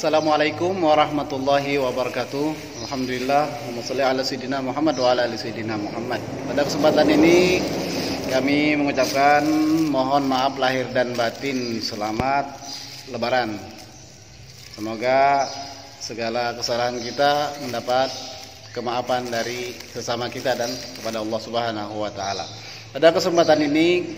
Assalamualaikum warahmatullahi wabarakatuh. Alhamdulillah, Muhammad ala sayyidina Muhammad wa ala sayyidina Muhammad. Pada kesempatan ini kami mengucapkan mohon maaf lahir dan batin selamat lebaran. Semoga segala kesalahan kita mendapat kemaafan dari sesama kita dan kepada Allah Subhanahu wa taala. Pada kesempatan ini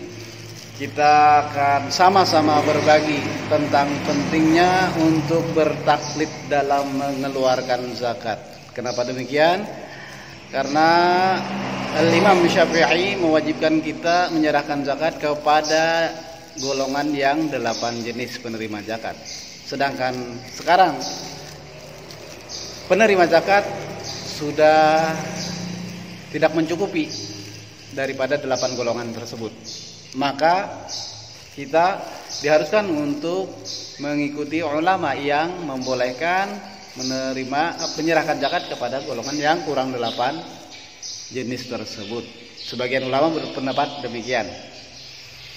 kita akan sama-sama berbagi tentang pentingnya untuk bertaklid dalam mengeluarkan zakat. Kenapa demikian? Karena Imam Syafi'i mewajibkan kita menyerahkan zakat kepada golongan yang delapan jenis penerima zakat. Sedangkan sekarang penerima zakat sudah tidak mencukupi daripada delapan golongan tersebut maka kita diharuskan untuk mengikuti ulama yang membolehkan menerima penyerahkan zakat kepada golongan yang kurang delapan jenis tersebut. Sebagian ulama berpendapat demikian.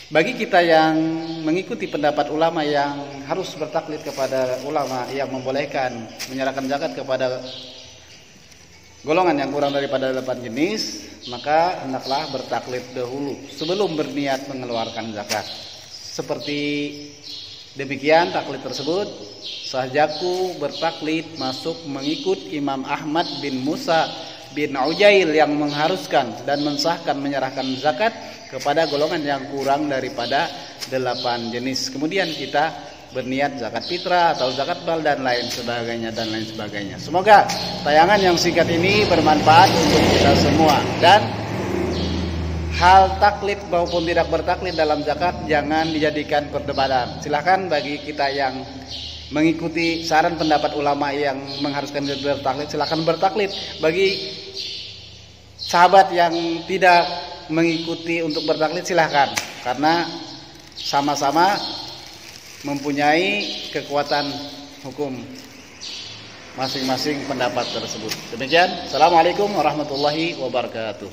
Bagi kita yang mengikuti pendapat ulama yang harus bertaklid kepada ulama yang membolehkan menyerahkan zakat kepada golongan yang kurang daripada delapan jenis, maka hendaklah bertaklid dahulu sebelum berniat mengeluarkan zakat. Seperti demikian taklid tersebut, sahajaku bertaklid masuk mengikut Imam Ahmad bin Musa bin Ujail yang mengharuskan dan mensahkan menyerahkan zakat kepada golongan yang kurang daripada delapan jenis. Kemudian kita berniat zakat fitrah atau zakat bal dan lain sebagainya dan lain sebagainya. Semoga tayangan yang singkat ini bermanfaat untuk kita semua dan hal taklid maupun tidak bertaklid dalam zakat jangan dijadikan perdebatan. Silahkan bagi kita yang mengikuti saran pendapat ulama yang mengharuskan bertaklid silahkan bertaklid. Bagi sahabat yang tidak mengikuti untuk bertaklid silahkan karena sama-sama mempunyai kekuatan hukum masing-masing pendapat tersebut. Demikian, Assalamualaikum warahmatullahi wabarakatuh.